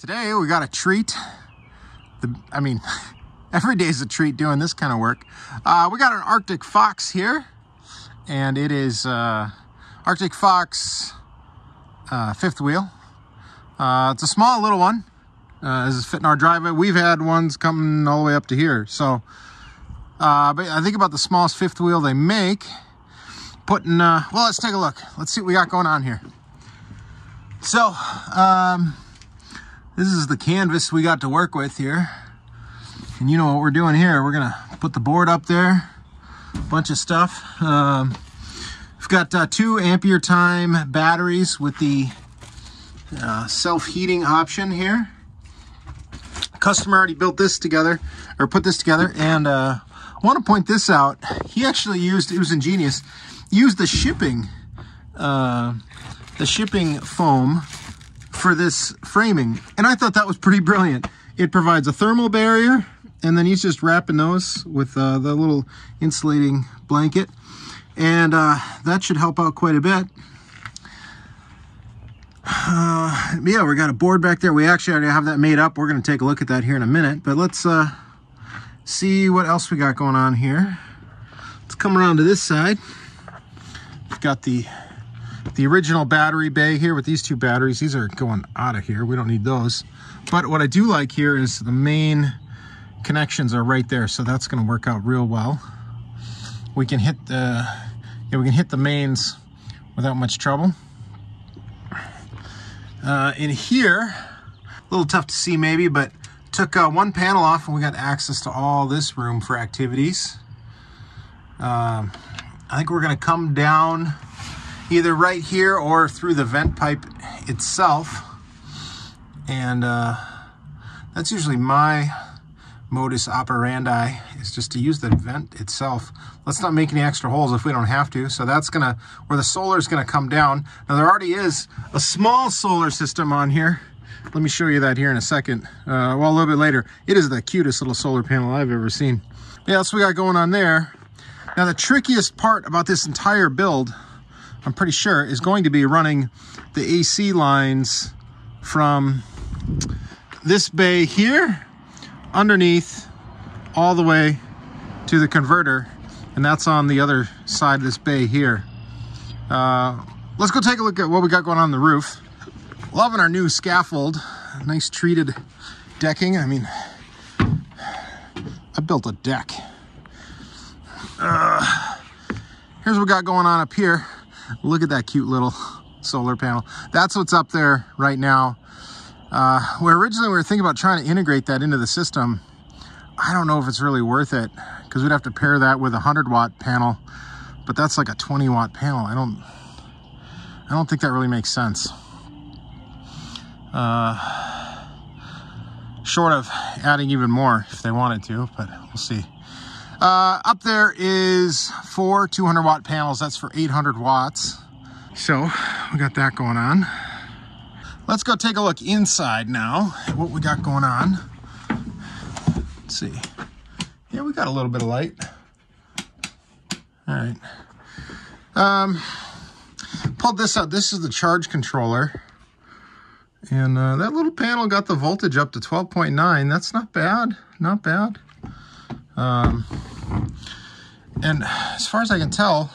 Today we got a treat. The, I mean, every day is a treat doing this kind of work. Uh, we got an Arctic Fox here, and it is uh, Arctic Fox uh, fifth wheel. Uh, it's a small little one. Uh, this is fitting our driveway. We've had ones coming all the way up to here. So, uh, but I think about the smallest fifth wheel they make. Putting, well, let's take a look. Let's see what we got going on here. So, um, this is the canvas we got to work with here. And you know what we're doing here. We're gonna put the board up there, bunch of stuff. Um, we've got uh, two ampere time batteries with the uh, self-heating option here. Customer already built this together, or put this together, and uh, I want to point this out. He actually used, it was ingenious, used the shipping, uh, the shipping foam for this framing. And I thought that was pretty brilliant. It provides a thermal barrier, and then he's just wrapping those with uh, the little insulating blanket. And uh, that should help out quite a bit. Uh, yeah, we got a board back there. We actually already have that made up. We're going to take a look at that here in a minute. But let's uh, see what else we got going on here. Let's come around to this side. We've got the the original battery bay here with these two batteries. These are going out of here. We don't need those. But what I do like here is the main connections are right there. So that's going to work out real well. We can hit the, yeah, we can hit the mains without much trouble. Uh, in here, a little tough to see maybe, but took uh, one panel off and we got access to all this room for activities. Um, I think we're going to come down either right here or through the vent pipe itself. And uh, that's usually my modus operandi is just to use the vent itself. Let's not make any extra holes if we don't have to. So that's gonna, where the solar is gonna come down. Now there already is a small solar system on here. Let me show you that here in a second. Uh, well, a little bit later. It is the cutest little solar panel I've ever seen. Yeah, that's what we got going on there. Now the trickiest part about this entire build I'm pretty sure, is going to be running the AC lines from this bay here underneath all the way to the converter and that's on the other side of this bay here. Uh, let's go take a look at what we got going on, the roof. Loving our new scaffold, nice treated decking. I mean, I built a deck. Uh, here's what we got going on up here. Look at that cute little solar panel. That's what's up there right now. Uh, where originally we were thinking about trying to integrate that into the system. I don't know if it's really worth it because we'd have to pair that with a 100 watt panel, but that's like a 20 watt panel. I don't, I don't think that really makes sense. Uh, short of adding even more if they wanted to, but we'll see. Uh, up there is four 200 watt panels. That's for 800 watts. So we got that going on. Let's go take a look inside now what we got going on. Let's see. Yeah, we got a little bit of light. All right. Um, pulled this out. This is the charge controller. And uh, that little panel got the voltage up to 12.9. That's not bad. Not bad. Um, and as far as I can tell,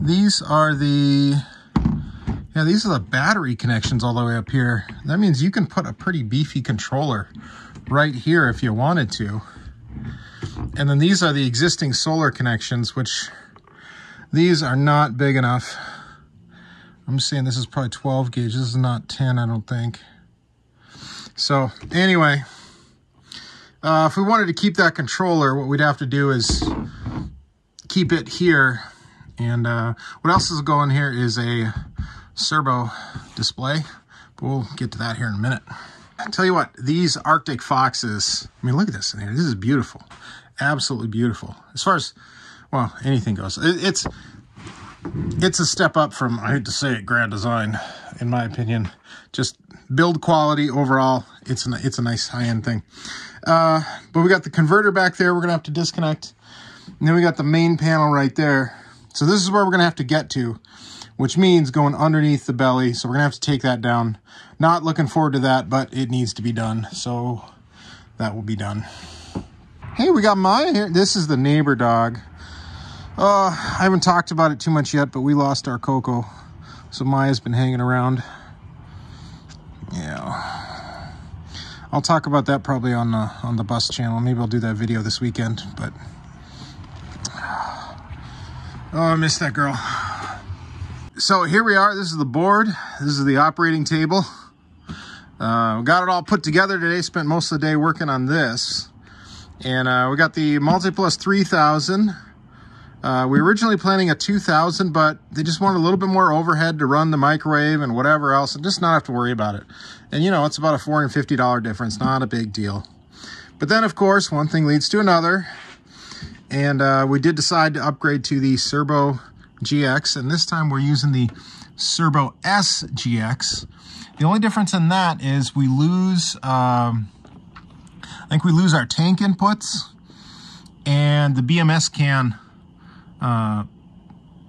these are the, yeah, these are the battery connections all the way up here. That means you can put a pretty beefy controller right here if you wanted to. And then these are the existing solar connections, which these are not big enough. I'm saying this is probably 12 gauge. This is not 10, I don't think. So anyway, uh, if we wanted to keep that controller, what we'd have to do is keep it here. And uh, what else is going here is a Cerbo display. But we'll get to that here in a minute. I tell you what, these Arctic Foxes, I mean, look at this. This is beautiful. Absolutely beautiful. As far as, well, anything goes. It, it's it's a step up from, I hate to say it, Grand Design, in my opinion. Just build quality overall. It's a, it's a nice high-end thing. Uh, but we got the converter back there we're going to have to disconnect. And then we got the main panel right there. So this is where we're going to have to get to. which means going underneath the belly. So we're gonna have to take that down. Not looking forward to that, but it needs to be done. So that will be done. Hey, we got Maya here. This is the neighbor dog. Uh, I haven't talked about it too much yet, but we lost our Coco. So Maya's been hanging around. Yeah. I'll talk about that probably on the, on the bus channel. Maybe I'll do that video this weekend, but... Oh, I missed that girl. So here we are. This is the board. This is the operating table. Uh, we got it all put together today. Spent most of the day working on this. And uh, we got the Multiplus 3000. Uh, we were originally planning a 2000, but they just wanted a little bit more overhead to run the microwave and whatever else and just not have to worry about it. And you know, it's about a $450 difference, not a big deal. But then, of course, one thing leads to another. And uh, we did decide to upgrade to the Cerbo GX. And this time we're using the Cerbo S GX. The only difference in that is we lose, um, I think we lose our tank inputs and the BMS can uh,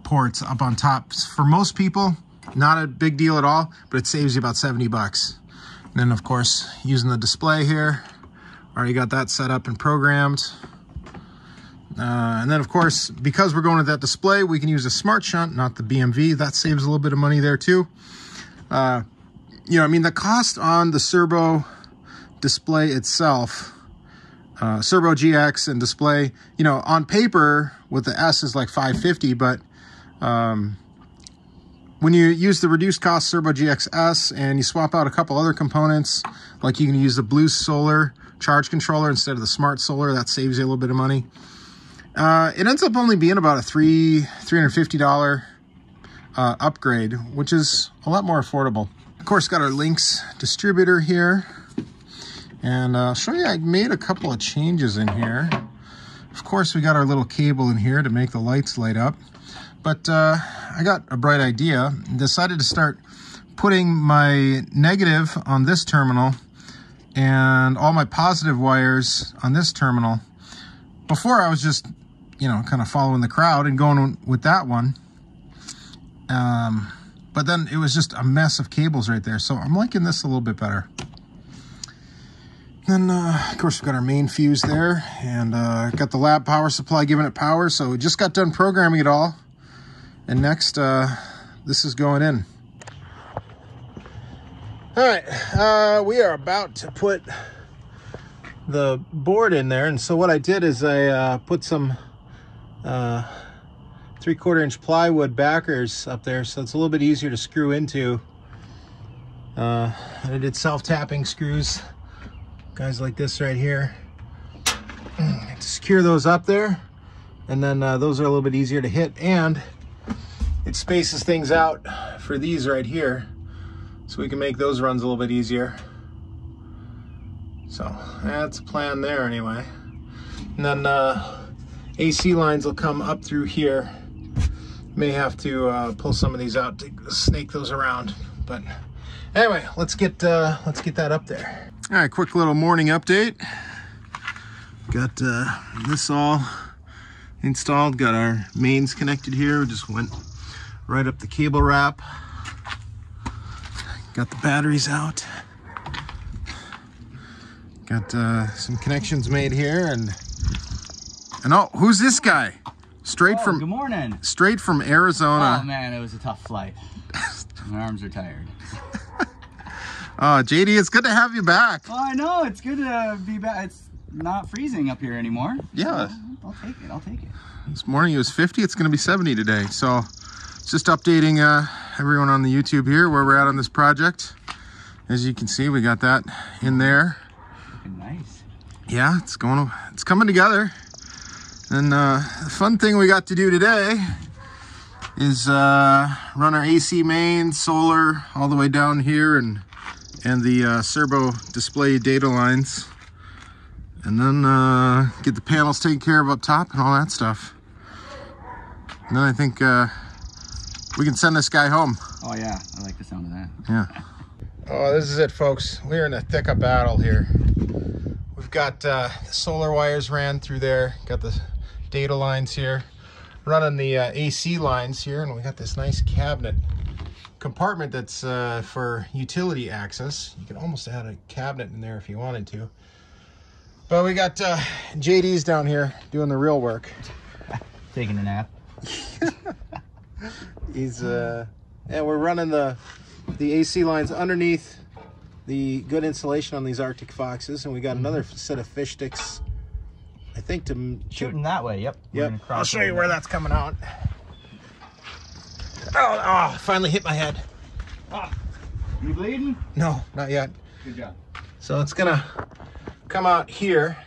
ports up on top. For most people, not a big deal at all, but it saves you about 70 bucks. And then of course, using the display here, already got that set up and programmed. Uh, and then of course, because we're going to that display, we can use a smart shunt, not the BMV. That saves a little bit of money there too. Uh, you know, I mean, the cost on the Cerbo display itself, uh, Cerbo GX and display, you know, on paper with the S is like 550, but um, when you use the reduced cost Cerbo GXS and you swap out a couple other components, like you can use the Blue Solar charge controller instead of the Smart Solar, that saves you a little bit of money. Uh, it ends up only being about a three $350 uh, upgrade, which is a lot more affordable Of course, got our Lynx distributor here. And uh, show you, I made a couple of changes in here. Of course, we got our little cable in here to make the lights light up. But uh, I got a bright idea decided to start putting my negative on this terminal and all my positive wires on this terminal. Before I was just, you know, kind of following the crowd and going with that one. Um, but then it was just a mess of cables right there. So I'm liking this a little bit better. Then, uh, of course, we've got our main fuse there. And uh, got the lab power supply giving it power. So we just got done programming it all. And next, uh, this is going in. All right, uh, we are about to put the board in there. And so what I did is I uh, put some uh, three quarter inch plywood backers up there so it's a little bit easier to screw into I did self-tapping screws guys like this right here to secure those up there and then uh, those are a little bit easier to hit and it spaces things out for these right here so we can make those runs a little bit easier so that's a plan there anyway and then uh, AC lines will come up through here may have to uh, pull some of these out to snake those around. But anyway, let's get uh, let's get that up there. All right, quick little morning update. Got uh, this all installed. Got our mains connected here. We just went right up the cable wrap. Got the batteries out. Got uh, some connections made here and and oh, who's this guy? Straight oh, from good morning. Straight from Arizona. Oh man, it was a tough flight. My arms are tired. Uh, JD, it's good to have you back. Well, I know it's good to be back. It's not freezing up here anymore. Yeah. So I'll take it. I'll take it. This morning it was 50. It's going to be 70 today. So just updating uh, everyone on the YouTube here where we're at on this project. As you can see, we got that in there. Looking nice. Yeah, it's going. It's coming together. And uh, the fun thing we got to do today is uh, run our AC main, solar, all the way down here, and and the uh, Cerbo display data lines. And then uh, get the panels taken care of up top and all that stuff. And then I think uh, we can send this guy home. Oh yeah, I like the sound of that. Yeah. Oh, this is it, folks. We're in the thick of battle here. We've got uh, the solar wires ran through there, got the data lines here. running the uh, AC lines here, and we got this nice cabinet compartment that's uh, for utility access. You can almost add a cabinet in there if you wanted to. But we got uh, JD's down here doing the real work. Taking a nap. He's uh, and we're running the the AC lines underneath the good insulation on these Arctic Foxes, and we got another set of fish sticks. I think to, to Shooting that way, yep. Yep. I'll show you where there. that's coming out. Oh, oh, finally hit my head. You bleeding? No, not yet. Good job. So it's gonna come out here.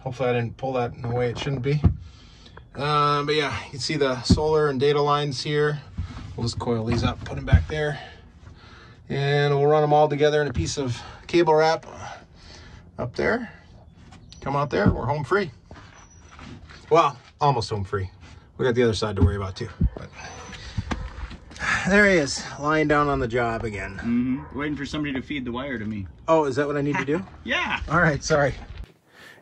Hopefully I didn't pull that in the way it shouldn't be. Um, but yeah, you can see the solar and data lines here. We'll just coil these up, put them back there. And we'll run them all together in a piece of cable wrap up there. Come out there, we're home free. Well, almost home free. We got the other side to worry about too. But there he is, lying down on the job again. Mm-hmm. Waiting for somebody to feed the wire to me. Oh, is that what I need to do? Yeah. All right, sorry.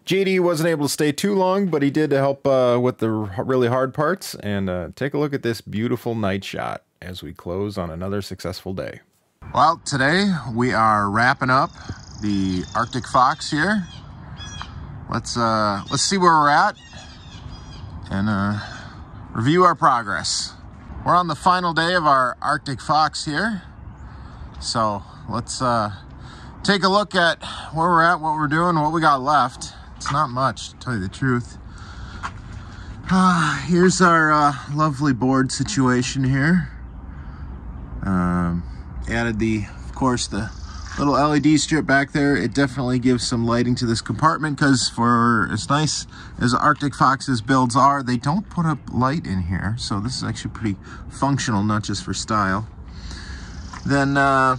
JD wasn't able to stay too long, but he did to help uh, with the really hard parts. And uh, take a look at this beautiful night shot as we close on another successful day. Well, today we are wrapping up the Arctic Fox here. Let's uh let's see where we're at and uh review our progress. We're on the final day of our Arctic Fox here. So, let's uh take a look at where we're at, what we're doing, what we got left. It's not much, to tell you the truth. Uh, here's our uh, lovely board situation here. Um, added the, of course, the little LED strip back there. It definitely gives some lighting to this compartment because for as nice as Arctic Fox's builds are, they don't put up light in here. So this is actually pretty functional, not just for style. Then, uh,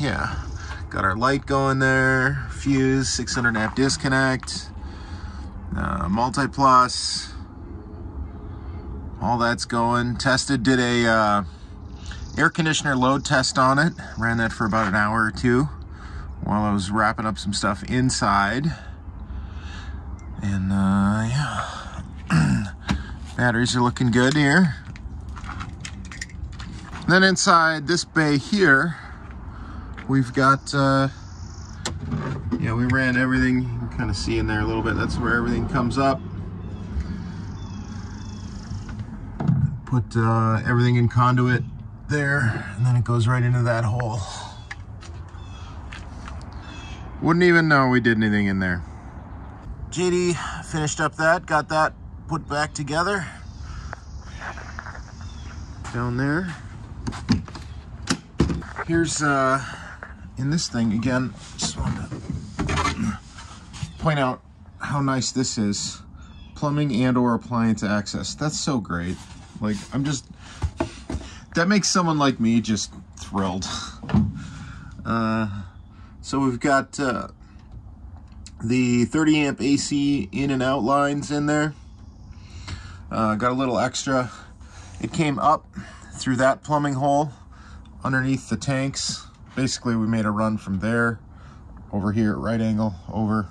yeah, got our light going there, fuse, 600 amp disconnect, uh, multi-plus, all that's going. Tested, did a, uh, air conditioner load test on it. Ran that for about an hour or two while I was wrapping up some stuff inside. And uh, yeah, batteries are looking good here. Then inside this bay here, we've got, uh, yeah, we ran everything. You can kind of see in there a little bit. That's where everything comes up. Put uh, everything in conduit there, and then it goes right into that hole. Wouldn't even know we did anything in there. JD finished up that, got that put back together. Down there. Here's, uh, in this thing, again, just wanted to point out how nice this is. Plumbing and or appliance access. That's so great. Like, I'm just, that makes someone like me just thrilled. Uh, so we've got uh, the 30 amp AC in and out lines in there. Uh, got a little extra. It came up through that plumbing hole underneath the tanks. Basically, we made a run from there over here at right angle over.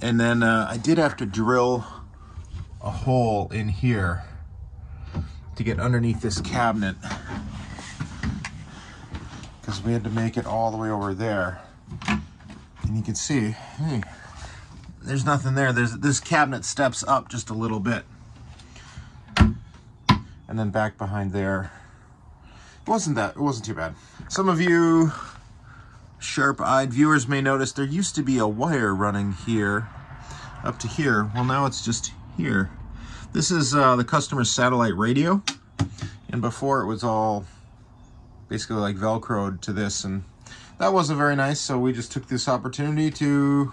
And then uh, I did have to drill a hole in here to get underneath this cabinet. Because we had to make it all the way over there. And you can see hey there's nothing there. There's this cabinet steps up just a little bit. And then back behind there. It wasn't that it wasn't too bad. Some of you sharp-eyed viewers may notice there used to be a wire running here up to here. Well now it's just here this is uh, the customer's satellite radio. And before it was all basically like velcroed to this and that wasn't very nice so we just took this opportunity to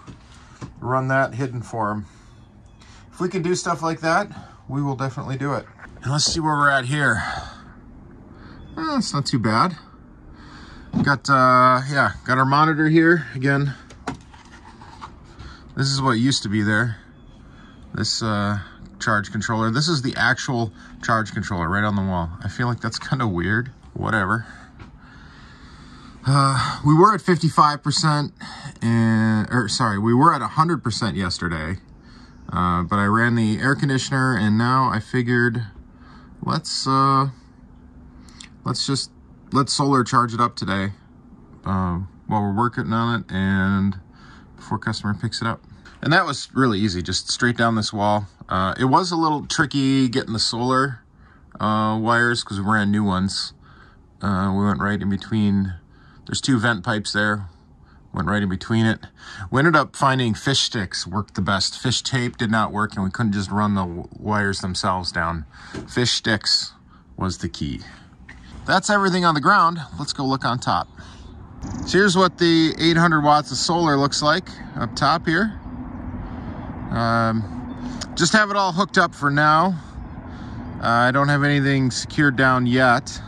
run that hidden for him if we can do stuff like that we will definitely do it. And let's see where we're at here. Well, it's not too bad. Got uh yeah got our monitor here again. This is what used to be there. This uh charge controller. This is the actual charge controller right on the wall. I feel like that's kind of weird. Whatever. Uh, we were at 55% and or sorry we were at 100% yesterday Uh, but I ran the air conditioner and now I figured let's uh, let's just let solar charge it up today uh, while we're working on it and before customer picks it up. And that was really easy, just straight down this wall. Uh, it was a little tricky getting the solar uh, wires because we ran new ones. Uh, we went right in between, there's two vent pipes there, went right in between it. We ended up finding fish sticks worked the best. Fish tape did not work and we couldn't just run the wires themselves down. Fish sticks was the key. That's everything on the ground. Let's go look on top. So here's what the 800 watts of solar looks like up top here. Um, just have it all hooked up for now. Uh, I don't have anything secured down yet.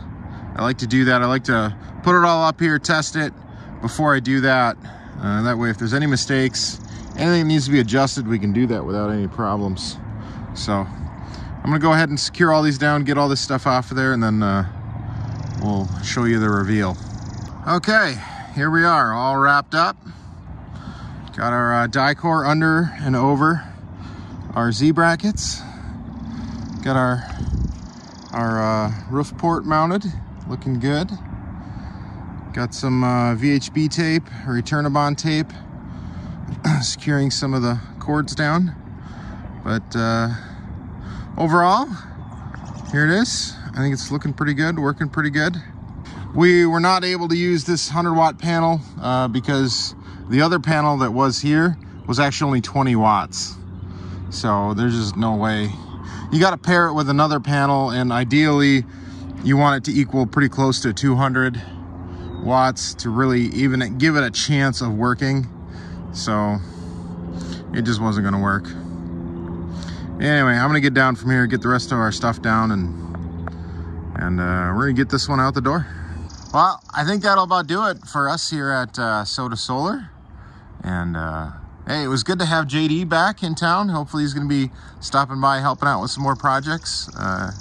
I like to do that. I like to put it all up here, test it before I do that. Uh, that way, if there's any mistakes, anything needs to be adjusted, we can do that without any problems. So I'm gonna go ahead and secure all these down, get all this stuff off of there, and then uh, we'll show you the reveal. Okay, here we are, all wrapped up. Got our uh, core under and over our Z brackets. Got our our uh, roof port mounted, looking good. Got some uh, VHB tape, EternaBond tape, securing some of the cords down. But uh, overall, here it is. I think it's looking pretty good, working pretty good. We were not able to use this 100 watt panel uh, because the other panel that was here was actually only 20 watts. So there's just no way. You got to pair it with another panel and ideally you want it to equal pretty close to 200 watts to really even give it a chance of working. So it just wasn't going to work. Anyway, I'm going to get down from here, get the rest of our stuff down and and uh, we're to get this one out the door. Well, I think that'll about do it for us here at uh, Sota Solar. And uh, hey, it was good to have JD back in town. Hopefully he's going to be stopping by helping out with some more projects. Uh,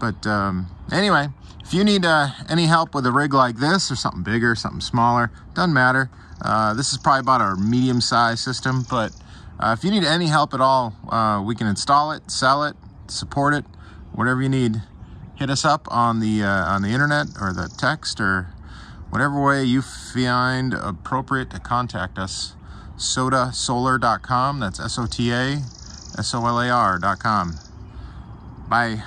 but um, anyway, if you need uh, any help with a rig like this or something bigger, something smaller, doesn't matter. Uh, this is probably about our medium size system, but uh, if you need any help at all, uh, we can install it, sell it, support it, whatever you need. Hit us up on the uh, on the internet or the text or whatever way you find appropriate to contact us. Sotasolar.com. That's S O T A S O L A R.com. Bye.